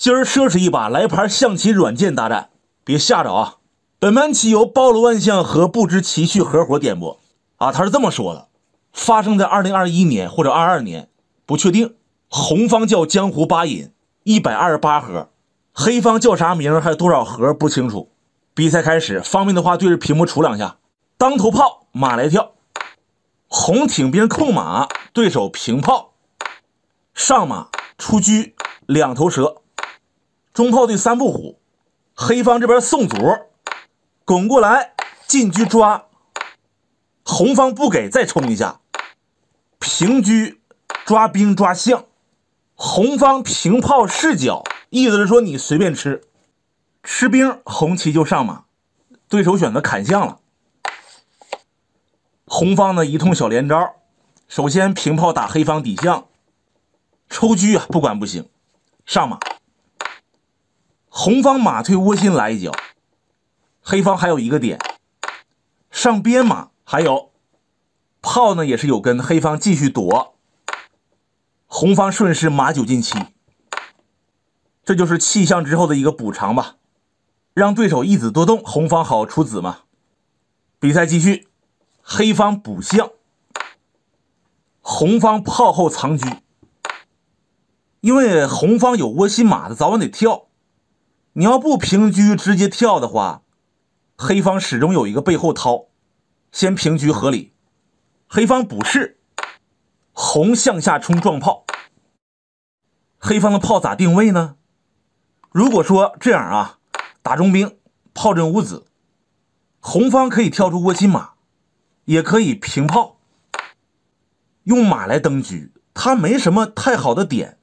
今儿奢侈一把，来盘象棋软件大战，别吓着啊！本盘棋由包罗万象和不知其趣合伙点播啊，他是这么说的：发生在二零二一年或者二二年，不确定。红方叫江湖八饮，一百二十八盒；黑方叫啥名，还有多少盒不清楚。比赛开始，方便的话对着屏幕杵两下。当头炮，马来跳，红挺兵控马，对手平炮，上马出车，两头蛇。中炮对三步虎，黑方这边送卒，拱过来进车抓，红方不给再冲一下，平车抓兵抓象，红方平炮视角，意思是说你随便吃，吃兵红旗就上马，对手选择砍象了，红方呢一通小连招，首先平炮打黑方底象，抽车啊不管不行，上马。红方马退窝心来一脚，黑方还有一个点，上边马还有炮呢，也是有根。黑方继续躲，红方顺势马九进七，这就是弃象之后的一个补偿吧，让对手一子多动，红方好出子嘛。比赛继续，黑方补象，红方炮后藏车，因为红方有窝心马的，早晚得跳。你要不平车直接跳的话，黑方始终有一个背后掏，先平车合理。黑方补士，红向下冲撞炮。黑方的炮咋定位呢？如果说这样啊，打中兵，炮阵无子，红方可以跳出窝心马，也可以平炮，用马来登车，他没什么太好的点。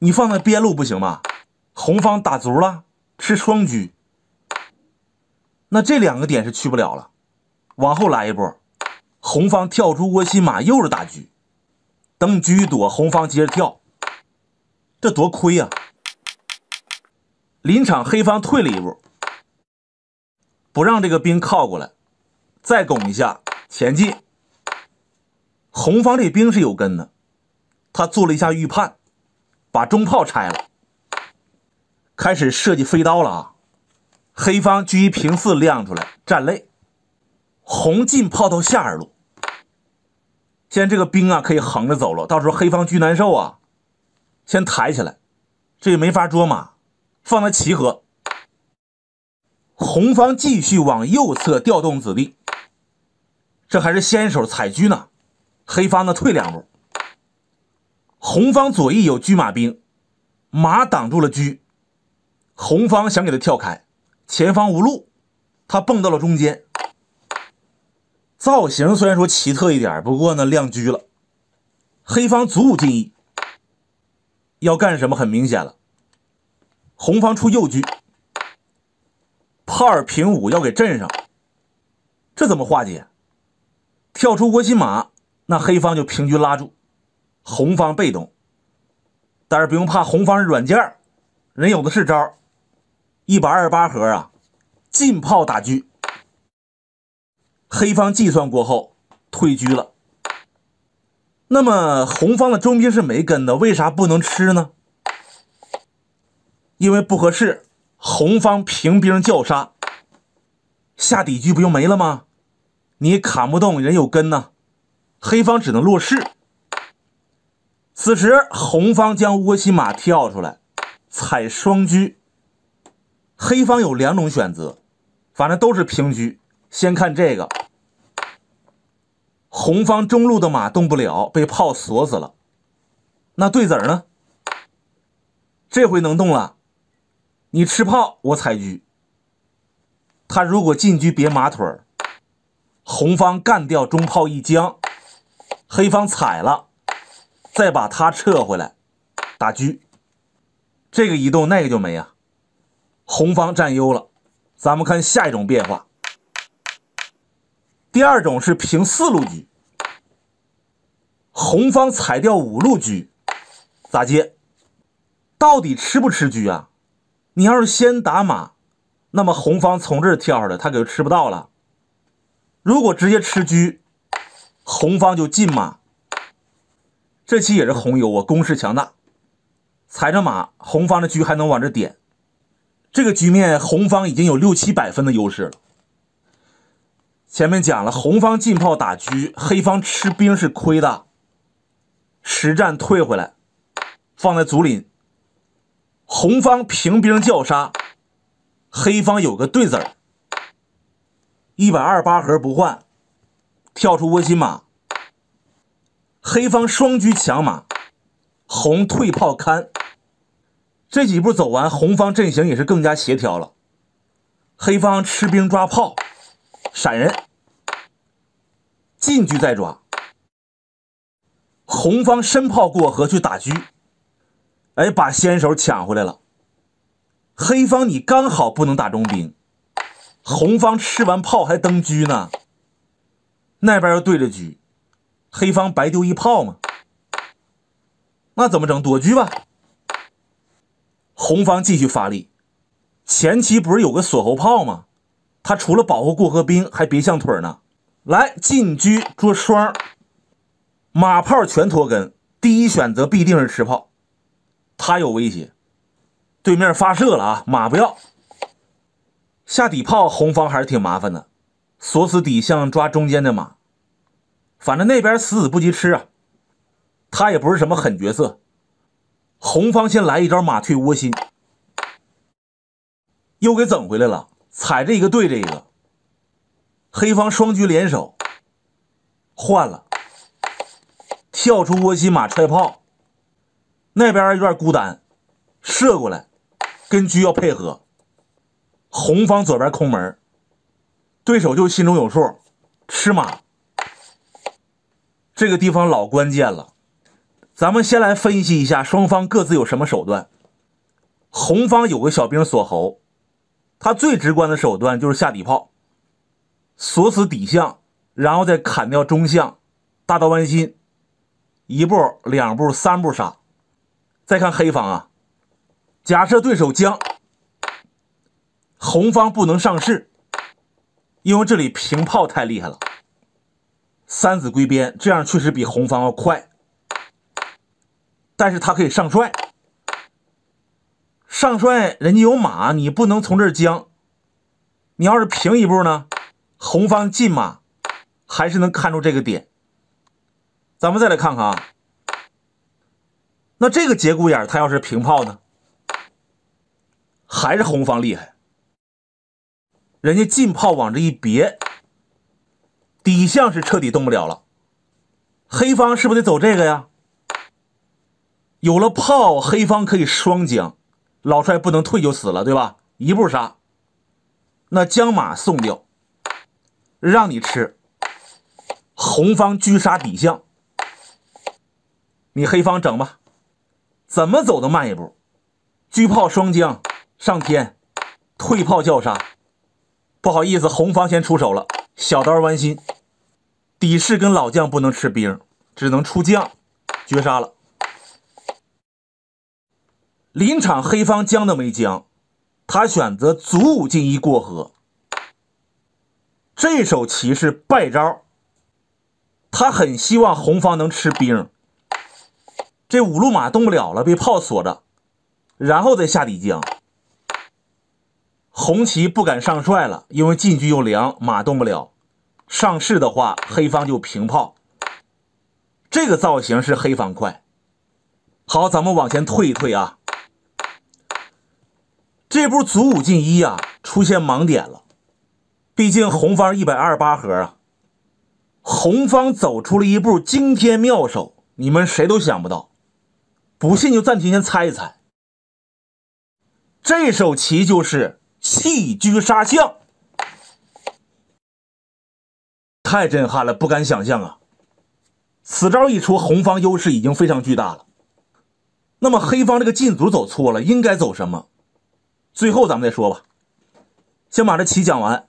你放在边路不行吗？红方打卒了，吃双车，那这两个点是去不了了。往后来一步，红方跳出窝心马，又是打车，等车一躲，红方接着跳，这多亏呀！临场黑方退了一步，不让这个兵靠过来，再拱一下前进。红方这兵是有根的，他做了一下预判，把中炮拆了。开始设计飞刀了啊！黑方车平四亮出来，站肋。红进炮到下二路。现在这个兵啊，可以横着走了，到时候黑方车难受啊。先抬起来，这也没法捉马，放在齐河。红方继续往右侧调动子弟，这还是先手踩车呢。黑方呢退两步。红方左翼有车马兵，马挡住了车。红方想给他跳开，前方无路，他蹦到了中间。造型虽然说奇特一点，不过呢亮车了。黑方卒五进一，要干什么很明显了。红方出右车，炮二平五要给镇上，这怎么化解？跳出窝心马，那黑方就平车拉住，红方被动。但是不用怕，红方是软件人有的是招一百二十八盒啊，进炮打车。黑方计算过后退车了。那么红方的中兵是没跟的，为啥不能吃呢？因为不合适。红方平兵叫杀，下底车不就没了吗？你砍不动，人有根呢。黑方只能落士。此时红方将窝心马跳出来，踩双车。黑方有两种选择，反正都是平车。先看这个，红方中路的马动不了，被炮锁死了。那对子呢？这回能动了。你吃炮，我踩车。他如果进车别马腿红方干掉中炮一将，黑方踩了，再把他撤回来打车。这个一动，那个就没啊。红方占优了，咱们看下一种变化。第二种是平四路车，红方踩掉五路车，咋接？到底吃不吃车啊？你要是先打马，那么红方从这儿跳出来，他可就吃不到了。如果直接吃车，红方就进马。这期也是红优啊，攻势强大。踩着马，红方的车还能往这点。这个局面，红方已经有六七百分的优势了。前面讲了，红方进炮打车，黑方吃兵是亏的。实战退回来，放在竹林。红方平兵叫杀，黑方有个对子儿，一百二十八盒不换，跳出窝心马。黑方双车抢马，红退炮看。这几步走完，红方阵型也是更加协调了。黑方吃兵抓炮，闪人，进车再抓。红方申炮过河去打车，哎，把先手抢回来了。黑方你刚好不能打中兵，红方吃完炮还登车呢，那边又对着车，黑方白丢一炮吗？那怎么整？躲车吧。红方继续发力，前期不是有个锁喉炮吗？他除了保护过河兵，还别象腿呢。来进车捉双，马炮全脱根，第一选择必定是吃炮，他有威胁。对面发射了啊，马不要下底炮，红方还是挺麻烦的，锁死底象抓中间的马，反正那边死死不及吃啊，他也不是什么狠角色。红方先来一招马退窝心，又给整回来了，踩着一个对着一个。黑方双车联手，换了，跳出窝心马踹炮，那边有点孤单，射过来，跟车要配合。红方左边空门，对手就心中有数，吃马，这个地方老关键了。咱们先来分析一下双方各自有什么手段。红方有个小兵锁喉，他最直观的手段就是下底炮，锁死底象，然后再砍掉中象，大刀剜心，一步、两步、三步杀。再看黑方啊，假设对手将，红方不能上士，因为这里平炮太厉害了，三子归边，这样确实比红方要快。但是他可以上帅，上帅人家有马，你不能从这儿将。你要是平一步呢，红方进马还是能看出这个点。咱们再来看看啊，那这个节骨眼他要是平炮呢，还是红方厉害。人家进炮往这一别，底象是彻底动不了了。黑方是不是得走这个呀？有了炮，黑方可以双将，老帅不能退就死了，对吧？一步杀，那将马送掉，让你吃。红方狙杀底象，你黑方整吧，怎么走都慢一步。车炮双将上天，退炮叫杀。不好意思，红方先出手了，小刀弯心，底士跟老将不能吃兵，只能出将，绝杀了。临场黑方将都没将，他选择卒五进一过河。这手棋是败招，他很希望红方能吃兵。这五路马动不了了，被炮锁着，然后再下底将。红旗不敢上帅了，因为进车又凉，马动不了。上士的话，黑方就平炮。这个造型是黑方快。好，咱们往前退一退啊。这步卒五进一啊，出现盲点了。毕竟红方一百二十八合啊，红方走出了一步惊天妙手，你们谁都想不到。不信就暂停，先猜一猜。这手棋就是弃车杀象，太震撼了，不敢想象啊！此招一出，红方优势已经非常巨大了。那么黑方这个进卒走错了，应该走什么？最后咱们再说吧，先把这棋讲完。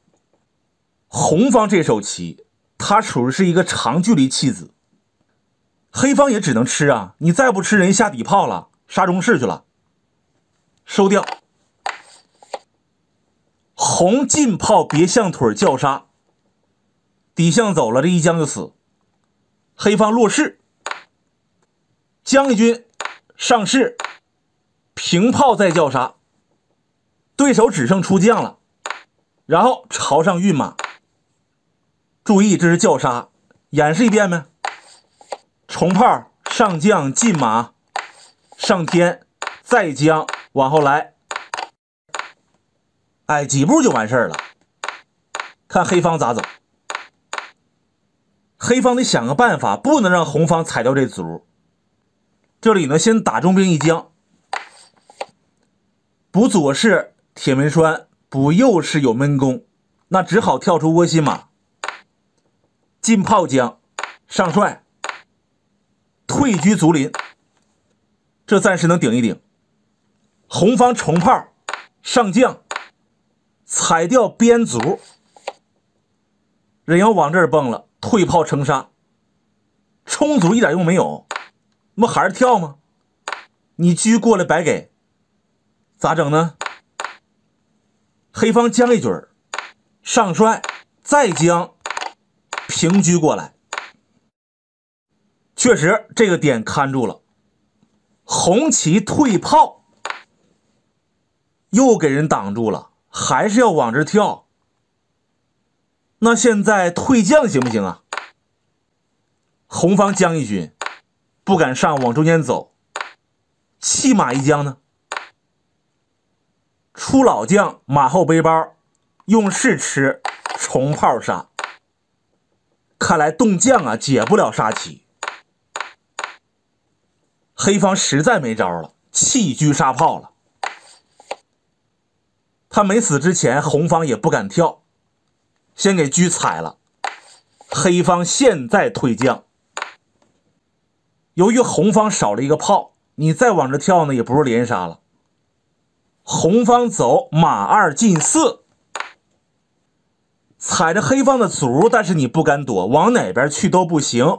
红方这手棋，它属于是一个长距离弃子，黑方也只能吃啊！你再不吃，人下底炮了，杀中士去了，收掉。红进炮别象腿叫杀，底象走了，这一将就死。黑方落士，将军上士，平炮再叫杀，对手只剩出将了，然后朝上运马。注意，这是叫杀，演示一遍呗？重炮上将进马上天，再将往后来，哎，几步就完事儿了。看黑方咋走？黑方得想个办法，不能让红方踩掉这卒。这里呢，先打中兵一将，补左士铁门栓，补右是有闷弓，那只好跳出窝心马。进炮将，上帅，退居卒林，这暂时能顶一顶。红方重炮上将，踩掉边卒，人要往这儿蹦了，退炮成杀，冲卒一点用没有，那不还是跳吗？你车过来白给，咋整呢？黑方将一军上帅，再将。平车过来，确实这个点看住了。红旗退炮，又给人挡住了，还是要往这跳。那现在退将行不行啊？红方将一军不敢上，往中间走，弃马一将呢？出老将，马后背包，用士吃，重炮杀。看来动将啊解不了杀棋，黑方实在没招了，弃车杀炮了。他没死之前，红方也不敢跳，先给车踩了。黑方现在退将，由于红方少了一个炮，你再往这跳呢，也不是连杀了。红方走马二进四。踩着黑方的卒，但是你不敢躲，往哪边去都不行，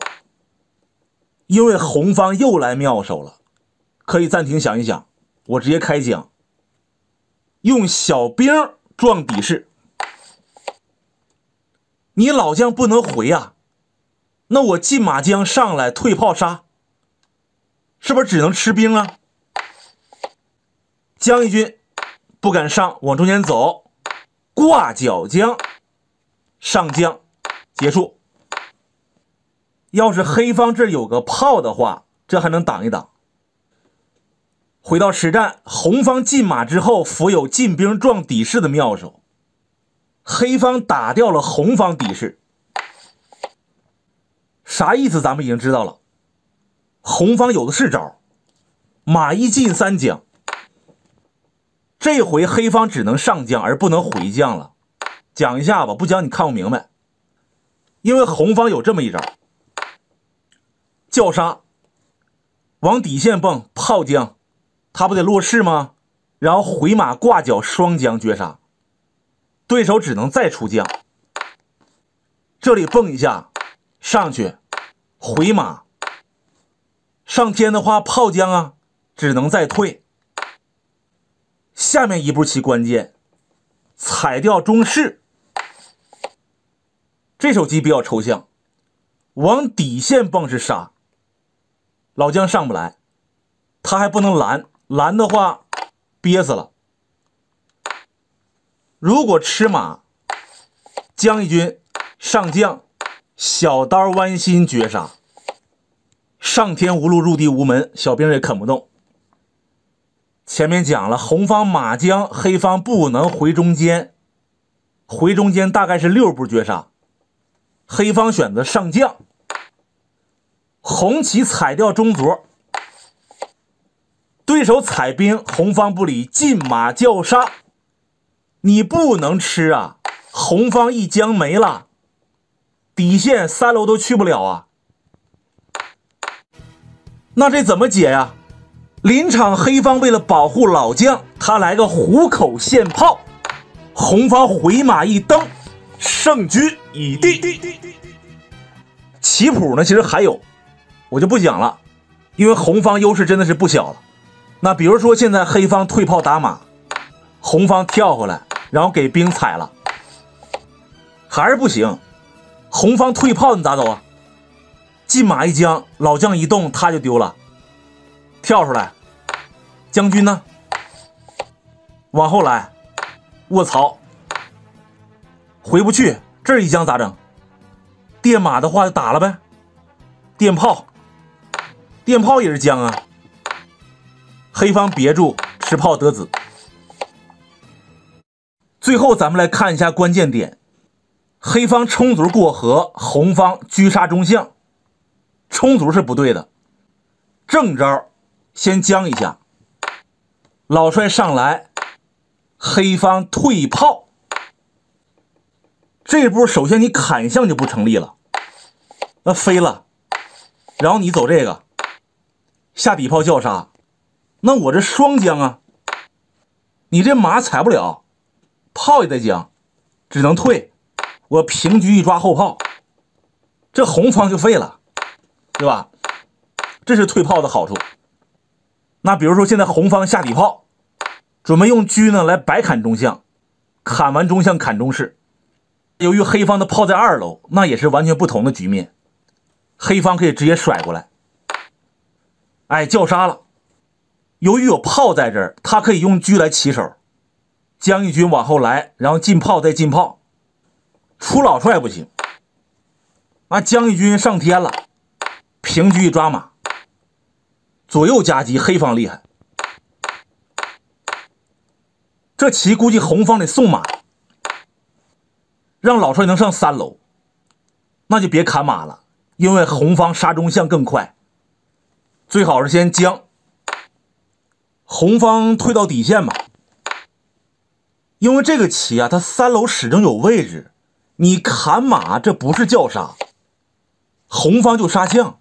因为红方又来妙手了。可以暂停想一想，我直接开讲。用小兵撞底士，你老将不能回啊，那我进马将上来退炮杀，是不是只能吃兵了？将一军不敢上，往中间走，挂角将。上将结束。要是黑方这有个炮的话，这还能挡一挡。回到实战，红方进马之后，伏有进兵撞底士的妙手。黑方打掉了红方底士，啥意思？咱们已经知道了。红方有的是招，马一进三将。这回黑方只能上将而不能回将了。讲一下吧，不讲你看不明白。因为红方有这么一招，叫杀，往底线蹦炮将，他不得落势吗？然后回马挂角双将绝杀，对手只能再出将。这里蹦一下上去，回马上天的话，炮将啊，只能再退。下面一步棋关键，踩掉中士。这手棋比较抽象，往底线蹦是杀，老将上不来，他还不能拦，拦的话憋死了。如果吃马，将一军上将，小刀弯心绝杀，上天无路入地无门，小兵也啃不动。前面讲了，红方马将，黑方不能回中间，回中间大概是六步绝杀。黑方选择上将，红旗踩掉中卒，对手踩兵，红方不理，进马叫杀，你不能吃啊！红方一将没了，底线三楼都去不了啊！那这怎么解呀？临场黑方为了保护老将，他来个虎口现炮，红方回马一蹬。胜局已定。棋谱呢？其实还有，我就不讲了，因为红方优势真的是不小了。那比如说现在黑方退炮打马，红方跳回来，然后给兵踩了，还是不行。红方退炮你咋走啊？进马一将，老将一动他就丢了。跳出来，将军呢？往后来，卧槽，回不去。这一将咋整？电马的话就打了呗。电炮，电炮也是将啊。黑方别住，吃炮得子。最后咱们来看一下关键点：黑方冲卒过河，红方狙杀中象。冲卒是不对的，正招先将一下。老帅上来，黑方退炮。这步首先你砍象就不成立了，那飞了，然后你走这个下底炮叫杀，那我这双将啊，你这马踩不了，炮也在将，只能退。我平车一抓后炮，这红方就废了，对吧？这是退炮的好处。那比如说现在红方下底炮，准备用车呢来白砍中象，砍完中象砍中士。由于黑方的炮在二楼，那也是完全不同的局面。黑方可以直接甩过来，哎，叫杀了。由于有炮在这儿，他可以用车来起手，将一军往后来，然后进炮再进炮，出老帅不行。那将一军上天了，平车一抓马，左右夹击，黑方厉害。这棋估计红方得送马。让老帅能上三楼，那就别砍马了，因为红方杀中象更快。最好是先将红方退到底线吧，因为这个棋啊，它三楼始终有位置，你砍马这不是叫杀，红方就杀象，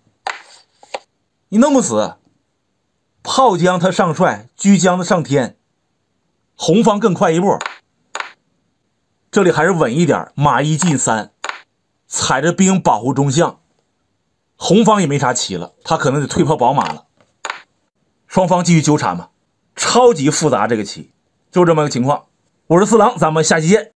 你弄不死。炮将他上帅，车将他上天，红方更快一步。这里还是稳一点，马一进三，踩着兵保护中象。红方也没啥棋了，他可能得退炮保马了。双方继续纠缠吧，超级复杂这个棋，就这么个情况。我是四郎，咱们下期见。